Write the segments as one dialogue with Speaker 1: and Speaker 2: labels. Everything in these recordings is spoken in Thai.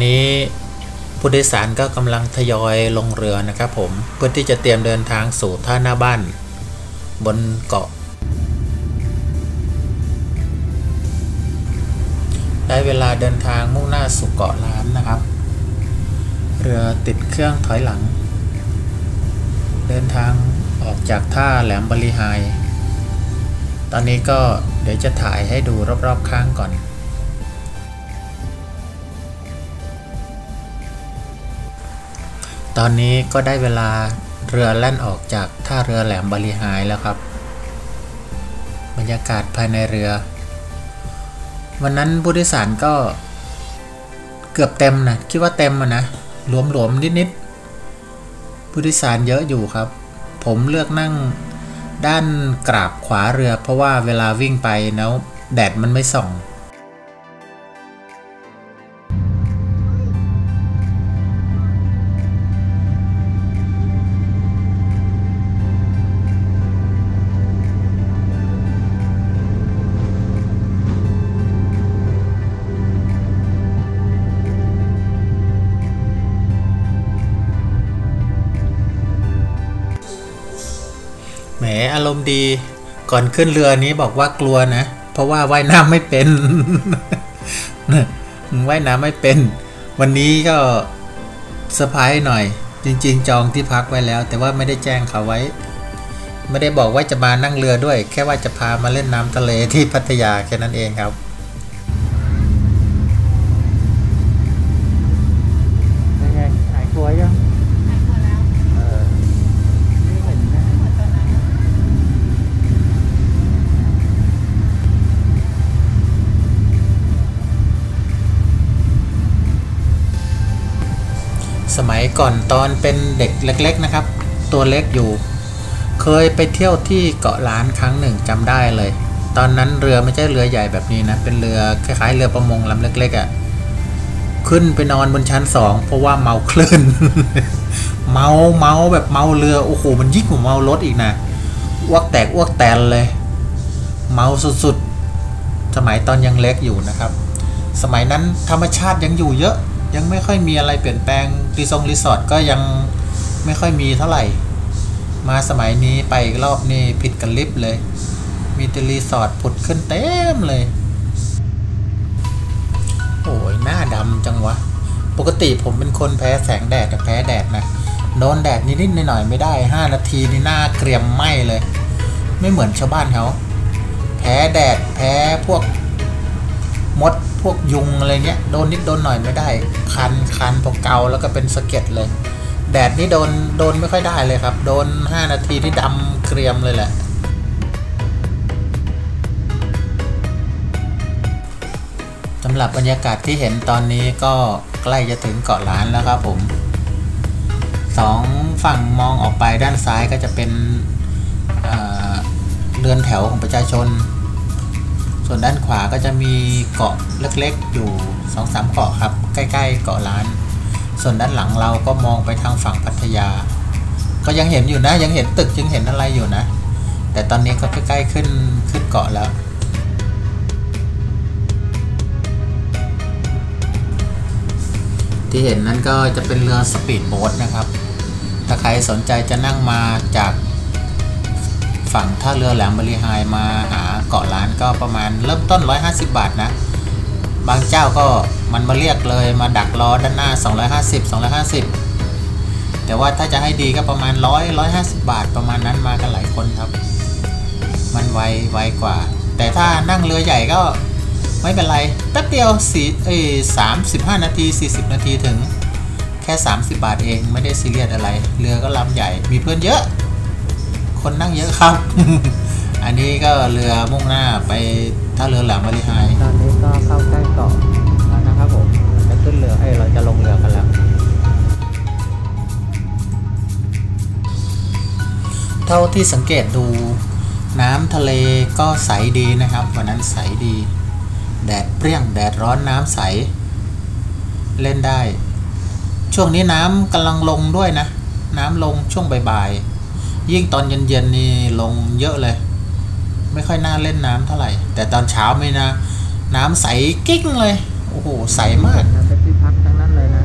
Speaker 1: ตอนนี้ผู้โดยสารก็กำลังทยอยลงเรือนะครับผมเพื่อที่จะเตรียมเดินทางสู่ท่าหน้าบ้าน บนเกาะ ได้เวลาเดินทางมุ่งหน้าสู่เกาะล้านนะครับ เรือติดเครื่องถอยหลัง เดินทางออกจากท่าแหลมบริหาย ตอนนี้ก็เดี๋ยวจะถ่ายให้ดูรอบๆข้างก่อน ตอนนี้ก็ได้เวลาเรือแล่นออกจากท่าเรือแหลมบริหายแล้วครับ บรรยากาศภายในเรือ วันนั้นผู้โดยสารก็เกือบเต็มนะคิดว่าเต็มอะนะหลวมๆนิดๆผู้โดยสารเยอะอยู่ครับ ผมเลือกนั่งด้านกราบขวาเรือ เพราะว่าเวลาวิ่งไปแล้วแดดมันไม่ส่องารมณ์ดี ก่อนขึ้นเรือนี้บอกว่ากลัวนะ เพราะว่าว่ายน้ำไม่เป็นว่ายน้ำไม่เป็น วันนี้ก็เซอร์ไพรส์หน่อย จริง ๆ จองที่พักไว้แล้ว แต่ว่าไม่ได้แจ้งเขาไว้ ไม่ได้บอกว่าจะมานั่งเรือด้วย แค่ว่าจะพามาเล่นน้ำทะเลที่พัทยาแค่นั้นเองครับ
Speaker 2: ก่อน
Speaker 1: ตอนเป็นเด็กเล็ก ๆนะครับ ตัวเล็กอยู่ เคยไปเที่ยวที่เกาะล้านครั้งหนึ่งจำได้เลย ตอนนั้นเรือไม่ใช่เรือใหญ่แบบนี้นะ เป็นเรือคล้ายๆเรือประมงลำเล็กๆอะ่ะขึ้นไปนอนบนชั้นสองเพราะว่าเมาคลื่น เมาเมาแบบเมาเรือ โอ้โหมันยิ่งกว่าเมารถอีกนะอ้วกแตกอ้วกแตนเลย เมาสุดๆ สมัยตอนยังเล็กอยู่นะครับ สมัยนั้นธรรมชาติยังอยู่เยอะ ยังไม่ค่อยมีอะไรเปลี่ยนแปลงรีสอร์ทรีสอร์ทก็ยังไม่ค่อยมีเท่าไหร่ มาสมัยนี้ไปอีกรอบนี่ผิดกันลิบเลย มีแต่รีสอร์ทผุดขึ้นเต็มเลย โอ้ยหน้าดำจังวะ ปกติผมเป็นคนแพ้แสงแดดแต่แพ้แดดนะโดนแดดนิดๆหน่อยๆไม่ได้ 5 นาทีนี่หน้าเกรียมไหม้เลย ไม่เหมือนชาวบ้านเขา แพ้แดดแพ้พวกมด พวกยุงอะไรเงี้ยโดนนิดโดนหน่อยไม่ได้ คันคันพอเกาแล้วก็เป็นสะเก็ดเลย แดดนี่โดนโดนไม่ค่อยได้เลยครับ โดน 5 นาทีที่ดำเกรียมเลยแหละสำหรับบรรยากาศที่เห็นตอนนี้ก็ใกล้จะถึงเกาะล้านแล้วครับผมสองฝั่งมองออกไปด้านซ้ายก็จะเป็นเเรือนแถวของประชาชน ส่วนด้านขวาก็จะมีเกาะเล็กๆ อยู่สองสามเกาะครับ ใกล้ๆ เกาะล้าน ส่วนด้านหลังเราก็มองไปทางฝั่งพัทยา ก็ยังเห็นอยู่นะ ยังเห็นตึกยังเห็นอะไรอยู่นะ แต่ตอนนี้ก็ใกล้ๆขึ้นขึ้นเกาะแล้ว ที่เห็นนั้นก็จะเป็นเรือสปีดโบ๊ทนะครับ ถ้าใครสนใจจะนั่งมาจาก ฝั่งท่าเรือแหลมบริหายมาหาเกาะล้านก็ประมาณเริ่มต้น 150 บาทนะ บางเจ้าก็มันมาเรียกเลยมาดักรอด้านหน้า 250 250 แต่ว่าถ้าจะให้ดีก็ประมาณ 100 150 บาทประมาณนั้นมากันหลายคนครับ มันไวไวกว่า แต่ถ้านั่งเรือใหญ่ก็ไม่เป็นไรแป๊บเดียวสี่เอ้สามสิบห้านาที40นาทีถึงแค่ 30 บาทเองไม่ได้ซีเรียสอะไร เรือก็ลำใหญ่มีเพื่อนเยอะ คนนั่งเยอะครับ อันนี้ก็เรือมุ่งหน้าไปท่าเรือแหลมบริหาย
Speaker 2: ตอนนี้ก็เข้าใกล้เกาะแล้วนะครับผมเราจะขึ้นเรือเอ้ยเราจะลงเรือกันแล้ว
Speaker 1: เท่าที่สังเกตดูน้ำทะเลก็ใสดีนะครับ วันนั้นใสดี แดดเปรี้ยงแดดร้อนน้ำใส เล่นได้ ช่วงนี้น้ำกำลังลงด้วยนะ น้ำลงช่วงบ่ายๆ ยิ่งตอนเย็นๆนี่ลงเยอะเลย ไม่ค่อยน่าเล่นน้ำเท่าไหร่ แต่ตอนเช้าไม่นะ น้ำใสกิ้งเลย โอ้โห ใสมาก
Speaker 2: ที่พักทั้งนั้นเลยนะ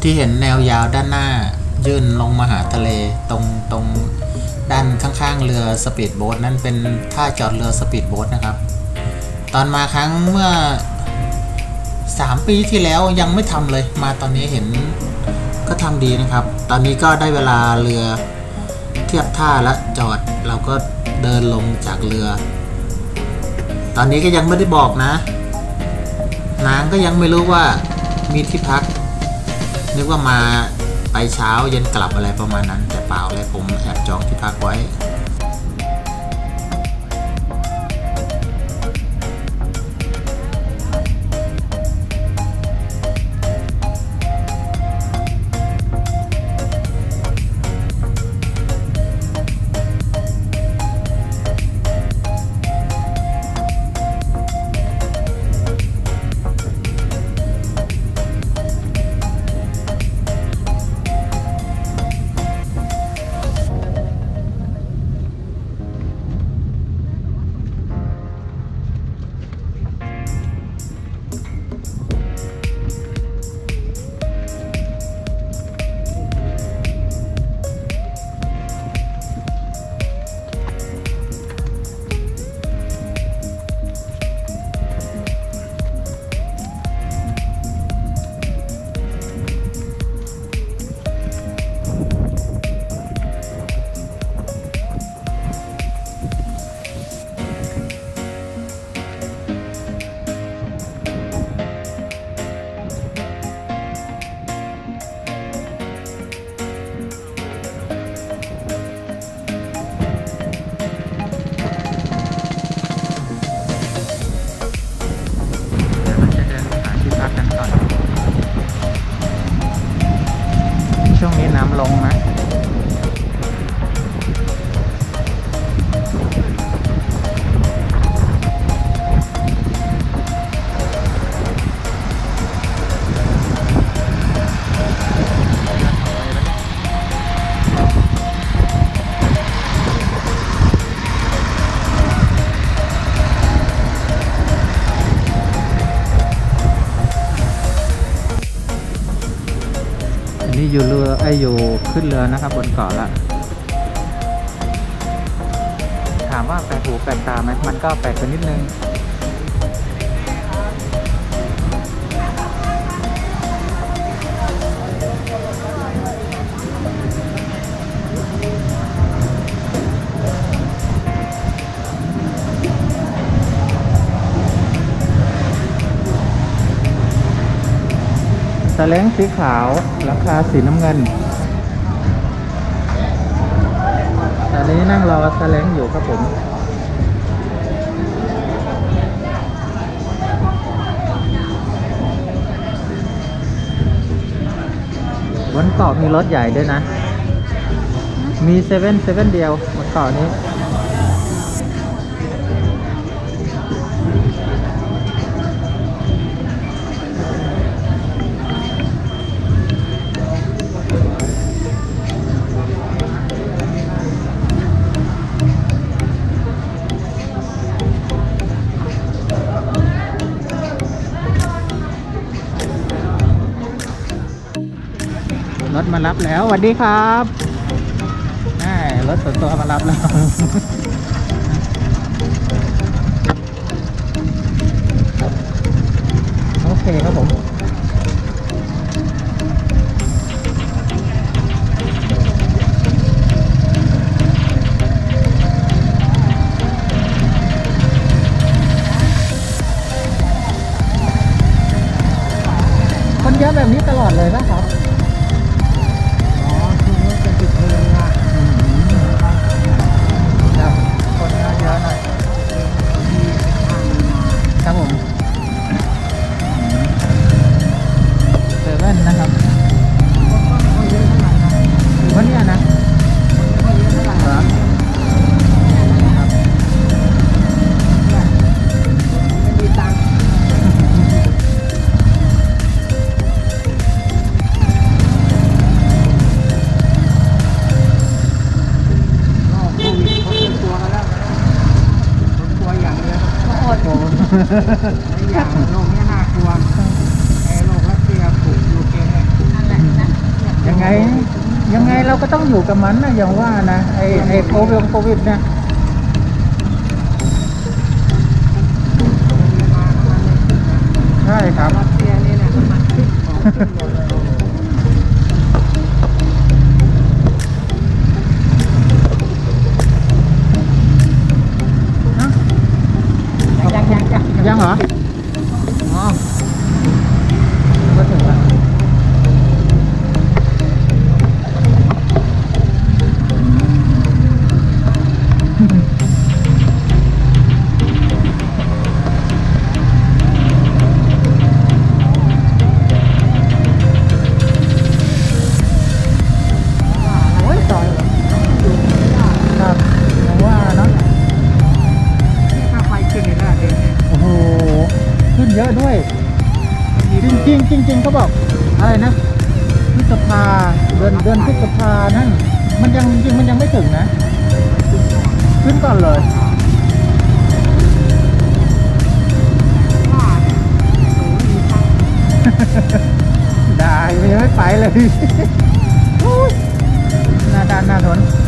Speaker 1: ที่เห็นแนวยาวด้านหน้า ยื่นลงมาหาทะเลตรงตรงด้านข้างๆเรือสปีดโบ๊ทนั่นเป็นท่าจอดเรือสปีดโบ๊ทนะครับ ตอนมาครั้งเมื่อ 3 ปีที่แล้วยังไม่ทำเลย มาตอนนี้เห็น ก็ทำดีนะครับ ตอนนี้ก็ได้เวลาเรือเทียบท่าและจอด เราก็เดินลงจากเรือ ตอนนี้ก็ยังไม่ได้บอกนะ นางก็ยังไม่รู้ว่ามีที่พัก นึกว่ามาไปเช้าเย็นกลับอะไรประมาณนั้น แต่เปล่าเลยผมแอบจองที่พักไว้ นี้อยู่เรือไออยู่ขึ้นเรือนะครับ บนเกาะละถามว่าแปลกหูแปลกตาไหมมันก็แปลกไปนิดนึง สแลงสีขาวหลังคาสีน้ำเงิน ตอนนี้นั่งรอสแลงอยู่ครับผมบนเกาะมีรถใหญ่ด้วยนะ มีเซเว่นเซเว่นเดียวบนเกาะนี้ รถมารับแล้วสวัสดีครับแม่รถส่วนตัวมารับแล้วโอเคครับผมคนเยอะแบบนี้ตลอดเลยนะครับ
Speaker 2: อ้
Speaker 1: ย่า
Speaker 2: งโลกนี้น่ากลัวไอ้โลกรัสเซียปลูกยูเครนเนี่ย
Speaker 3: นั่นแหละนะ
Speaker 2: ยังไงเราก็ต้องอยู่กับมันนะอย่างว่านะไอไอโควิดโควิดเนี่ยใช่ครับ
Speaker 3: รัสเซียนี่นะมันขึ้นของขึ้นหมดเลย ยังยัง ยั
Speaker 2: จริงจริงๆจริง ๆเขาบอกอะไรนะพฤษภาเดือนเดือนพฤษภานั่นมันยังจริงๆมันยังไม่ถึงนะ ขึ้นก่อนเลย
Speaker 3: ว่าเนี่ยโอ้ยมีทาง
Speaker 2: ได้ยังไม่ไปเลยอุ๊ยหน้าด้านหน้าทน
Speaker 3: เ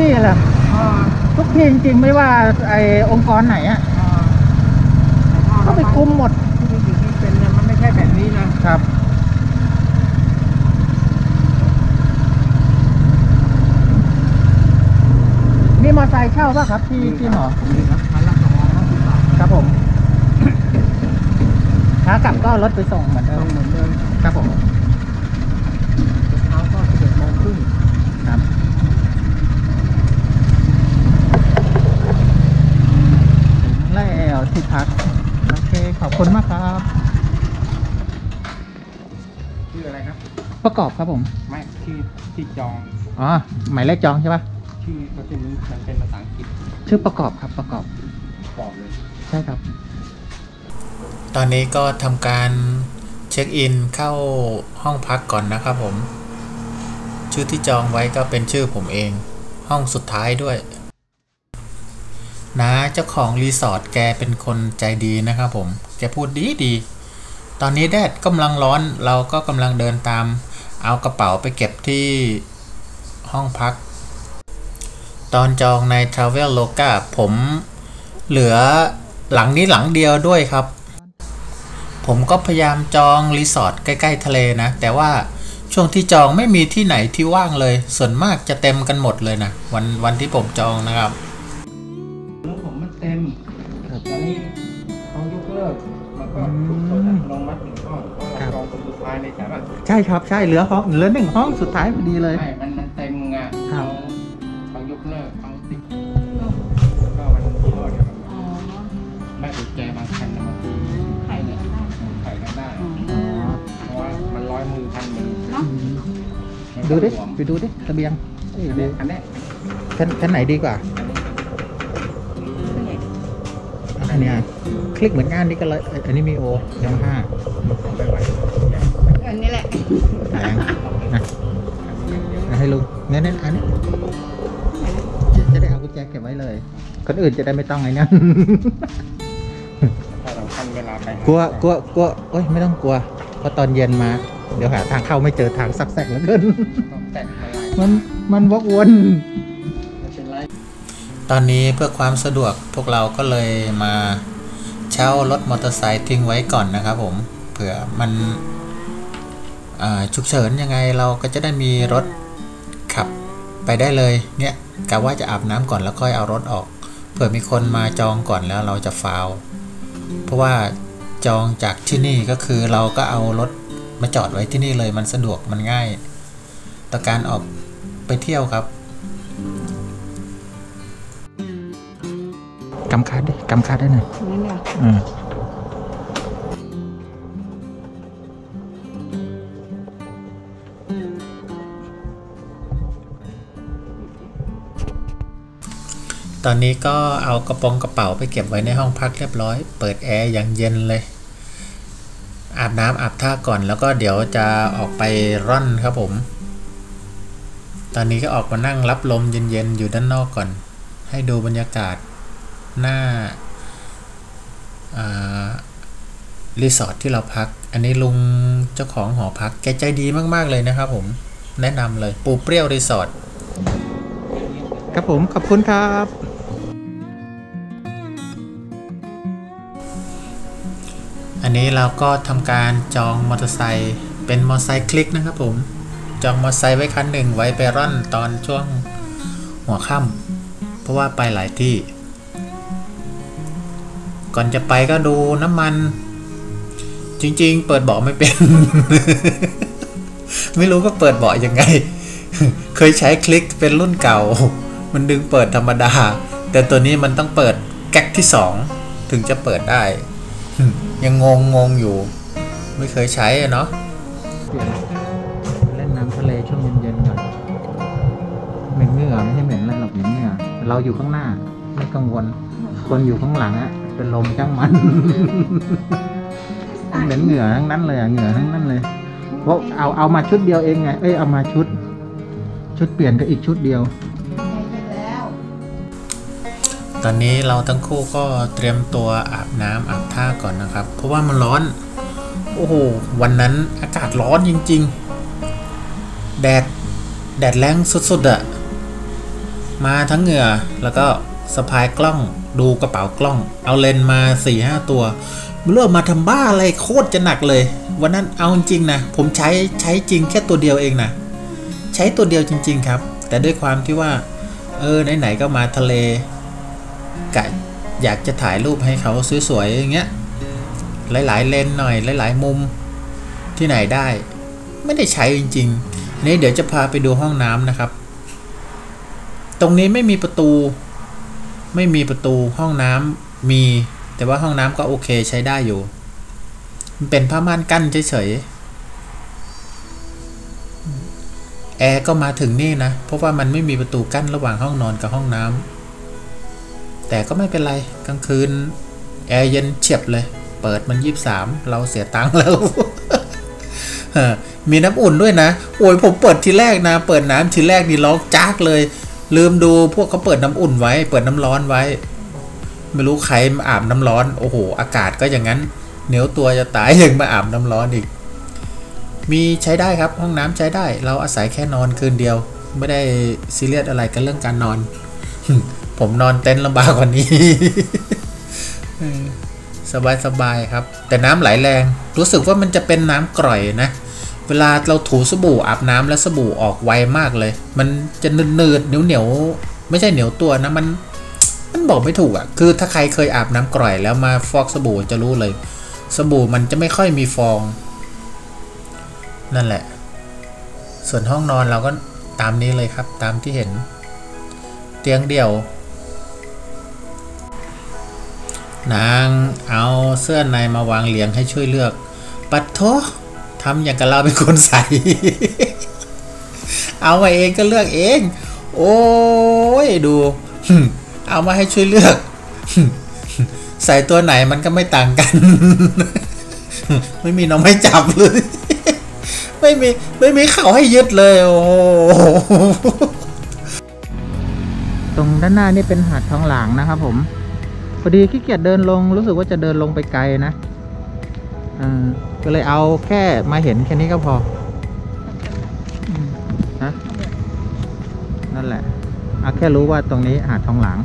Speaker 3: ทุ
Speaker 2: กที่แหละ
Speaker 3: เออ
Speaker 2: ทุกที่จริงๆ ไม่ว่าไอองค์กรไหนอะ
Speaker 3: เออแต่ถ้า
Speaker 2: เข้าไปคุมหมด
Speaker 3: ที่เป็นสิ่งที่เป็นเนี่ยมันไม่ใช่แบบนี้นะ
Speaker 2: ครับมีมอเตอร์ไซค์เช่าป่ะครับที่ที่หมอ
Speaker 3: นี่ครับมันละสองร้อยห้าสิบบาท
Speaker 2: ครับผมขากลับก็เอารถไปส่งเหมือนเดิ
Speaker 3: ต้อ
Speaker 2: ม
Speaker 3: งเหมือนเดิม
Speaker 2: ครับผม
Speaker 3: เช้าก็สิบเอ็ดโมงครึ่ง
Speaker 2: ครับถึงแล้ว ที่พัก โอเค ขอบคุณมากครับ
Speaker 3: ชื่ออะไรครับ
Speaker 2: ประกอบครับผม
Speaker 3: ไม่ที่ที่จอง
Speaker 2: อ๋อ หมายเลขจองใช่ปะ
Speaker 3: ชื่อเขาจะมีมันเป็นภาษาอังกฤษ
Speaker 2: ชื่อประกอบครับประกอบ
Speaker 3: กรอบเลย
Speaker 2: ใช่ครับ
Speaker 1: ตอนนี้ก็ทำการเช็คอินเข้าห้องพักก่อนนะครับผม ชื่อที่จองไว้ก็เป็นชื่อผมเอง ห้องสุดท้ายด้วย นะเจ้าของรีสอร์ทแกเป็นคนใจดีนะครับผมแกพูดดีดีตอนนี้แดดกำลังร้อนเราก็กำลังเดินตาม เอากระเป๋าไปเก็บที่ห้องพัก ตอนจองใน Travel Loca ผมเหลือหลังนี้หลังเดียวด้วยครับ ผมก็พยายามจองรีสอร์ทใกล้ๆทะเลนะ แต่ว่าช่วงที่จองไม่มีที่ไหนที่ว่างเลย ส่วนมากจะเต็มกันหมดเลยนะ วันวันที่ผมจองนะครับ
Speaker 3: ในแต่ละ
Speaker 2: ใช่ครับใช่เหลือห้องเหลือหนึ่งห้องสุดท้ายพอดีเลย
Speaker 3: ใช่มันมันเต็มไง
Speaker 2: ครั
Speaker 3: เขา
Speaker 2: บ
Speaker 3: เขายกเลิกเขาติดก็มันยี่ห้อเดียวกันไม่ถูกใจบางคันนะบางที
Speaker 4: ไข่เนี่ยได้
Speaker 3: ใส่กันได้
Speaker 2: อ๋อ
Speaker 3: เพราะว่ามันร้อยมือพันมือ
Speaker 4: เนาะ
Speaker 3: มัน
Speaker 2: ดู
Speaker 3: ก็
Speaker 2: ดิ
Speaker 3: หลวม
Speaker 2: ไปดูดิทะเบียนเอ้ย
Speaker 3: อัน
Speaker 2: ดู
Speaker 3: นี้อันนี้
Speaker 2: แค่แค่ไหนดีกว่าอันเนี้ยคลิกเหมือนกันนี่ก็เลยเอ้ยอันนี้มีโอยังห้า
Speaker 4: อันนี้แหละ
Speaker 2: แรงนะเอาให้ลุงเนี่ยเนี่ยอันนี้จะจะได้เอากุญแจเก็บไว้เลย คนอื่นจะได้ไม่ต้องไอ้นั่น
Speaker 3: ถ้าสำคัญเวลาไปหาก
Speaker 2: ลัวกลัวกลัวโอ้ยไม่ต้องกลัวเพราะตอนเย็นมา เดี๋ยวหาทางเข้าไม่เจอทางซักแซกแล้วเกิน
Speaker 3: ต้องแตะอะไร
Speaker 2: มันมันวกวน
Speaker 3: ไม่เป็นไร
Speaker 1: ตอนนี้เพื่อความสะดวกพวกเราก็เลยมาเช่ารถมอเตอร์ไซค์ทิ้งไว้ก่อนนะครับผมเผื่อมันอ่า ฉุกเฉินยังไงเราก็จะได้มีรถขับไปได้เลยเนี่ยกะว่าจะอาบน้ำก่อนแล้วค่อยเอารถออกเผื่อมีคนมาจองก่อนแล้วเราจะฟาวเพราะว่าจองจากที่นี่ก็คือเราก็เอารถมาจอดไว้ที่นี่เลยมันสะดวกมันง่าย ต่อการออกไปเที่ยวครับ
Speaker 2: กำคัดดิกำคัดได้หน่อย
Speaker 4: นั่นแหละ
Speaker 1: ตอนนี้ก็เอากระโปรงกระเป๋าไปเก็บไว้ในห้องพักเรียบร้อย เปิดแอร์อย่างเย็นเลย อาบน้ำอาบท่าก่อนแล้วก็เดี๋ยวจะออกไปร่อนครับผม ตอนนี้ก็ออกมานั่งรับลมเย็นๆอยู่ด้านนอกก่อน ให้ดูบรรยากาศหน้าารีสอร์ทที่เราพัก อันนี้ลุงเจ้าของหอพักแกใจดีมากๆเลยนะครับผม แนะนำเลยปูเปรี้ยวรีสอร์ท
Speaker 2: ครับผม ขอบคุณครับ
Speaker 1: นนี้เราก็ทำการจองมอเตอร์ไซค์เป็นมอเตอร์ไซค์คลิกนะครับผม จองมอเตอร์ไซค์ไว้คันหนึ่งไว้ไปร่อนตอนช่วงหัวค่ำเพราะว่าไปหลายที่ ก่อนจะไปก็ดูน้ำมัน จริง ๆ เปิดเบาะไม่เป็น ไม่รู้ก็เปิดเบาะยังไง เคยใช้คลิกเป็นรุ่นเก่า มันดึงเปิดธรรมดา แต่ตัวนี้มันต้องเปิดแก๊กที่สองถึงจะเปิดได้ ยังงงงงอยู่ ไม่เคยใช้อะเนาะ
Speaker 2: เล่นน้ำทะเลช่วงเย็นๆก่อนเหม็นเหงื่อไม่ใช่เหม็นอะไรหรอกเหม็นเหงื่อเราอยู่ข้างหน้า ไม่กังวล คนอยู่ข้างหลังอะเป็นลมจ้างมันเหม็นเหงื่อทั้งนั้นเลยอะเหงื่อทั้งนั้นเลยเพราะเอาเอามาชุดเดียวเองไงเอ้ยเอามาชุด ชุดเปลี่ยนก็อีกชุดเดียว
Speaker 1: ตอนนี้เราทั้งคู่ก็เตรียมตัวอาบน้ำอาบท่าก่อนนะครับ เพราะว่ามันร้อน โอ้โห วันนั้นอากาศร้อนจริง ๆ แดด แดดแรงสุดๆอะมาทั้งเหงื่อ แล้วก็สะพายกล้อง ดูกระเป๋ากล้อง เอาเลนมา4ี่ห้าตัวไม่รู้เอามาทำบ้าอะไรโคตรจะหนักเลย วันนั้นเอาจริงนะ ผมใช้ใช้จริงแค่ตัวเดียวเองนะใช้ตัวเดียวจริง ๆ ครับ แต่ด้วยความที่ว่า เออไหนๆก็มาทะเล กะอยากจะถ่ายรูปให้เขาสวยๆอย่างเงี้ยหลายๆเลนหน่อยหลายๆมุมที่ไหนได้ ไม่ได้ใช้จริงๆนี่เดี๋ยวจะพาไปดูห้องน้ำนะครับ ตรงนี้ไม่มีประตู ไม่มีประตูห้องน้ำมี แต่ว่าห้องน้ำก็โอเคใช้ได้อยู่ มันเป็นผ้าม่านกั้นเฉยๆแอร์ก็มาถึงนี่นะ เพราะว่ามันไม่มีประตูกั้นระหว่างห้องนอนกับห้องน้ำ แต่ก็ไม่เป็นไรกลางคืนแอร์เย็นเฉียบเลย เปิดมันยี่สามเราเสียตังค์แล้วมีน้ำอุ่นด้วยนะ โอ้ยผมเปิดทีแรกนะ เปิดน้ำทีแรกนี่ร้องจากเลย ลืมดูพวกเขาเปิดน้ำอุ่นไว้ เปิดน้ำร้อนไว้ ไม่รู้ใครมาอาบน้ำร้อน โอ้โห อากาศก็อย่างนั้น เหนียวตัวจะตายยังมาอาบน้ำร้อนอีก มีใช้ได้ครับห้องน้ำใช้ได้ เราอาศัยแค่นอนคืนเดียว ไม่ได้ซีเรียสอะไรกับเรื่องการนอน ผมนอนเต็นท์ลำบากกว่านี้สบายสบายครับ แต่น้ำไหลแรง รู้สึกว่ามันจะเป็นน้ำกร่อยนะ เวลาเราถูสบู่อาบน้ำแล้วสบู่ออกไวมากเลย มันจะเนืดเหนียวเหนียวไม่ใช่เหนียวตัวนะมัน มันบอกไม่ถูกอะ่ะ คือถ้าใครเคยอาบน้ำกร่อยแล้วมาฟอกสบู่จะรู้เลย สบู่มันจะไม่ค่อยมีฟอง นั่นแหละ ส่วนห้องนอนเราก็ตามนี้เลยครับ ตามที่เห็น เตียงเดี่ยว นางเอาเสื้อในมาวางเรียงให้ช่วยเลือก ปัดโททำอย่างกับเราเป็นคนใส่ เอามาเองก็เลือกเอง โอ้ยดูเอามาให้ช่วยเลือก ใส่ตัวไหนมันก็ไม่ต่างกัน ไม่มีน้องไม่จับเลย ไม่มีไม่มีเขาให้ยึดเลย โอ้โห
Speaker 2: ตรงด้านหน้านี่เป็นหาดทองหลางนะครับผม พอดีขี้เกียจเดินลงรู้สึกว่าจะเดินลงไปไกลนะอ่าก็เลยเอาแค่มาเห็นแค่นี้ก็พออืมฮะนั่นแหละเอาแค่รู้ว่าตรงนี้หาดทองหลัง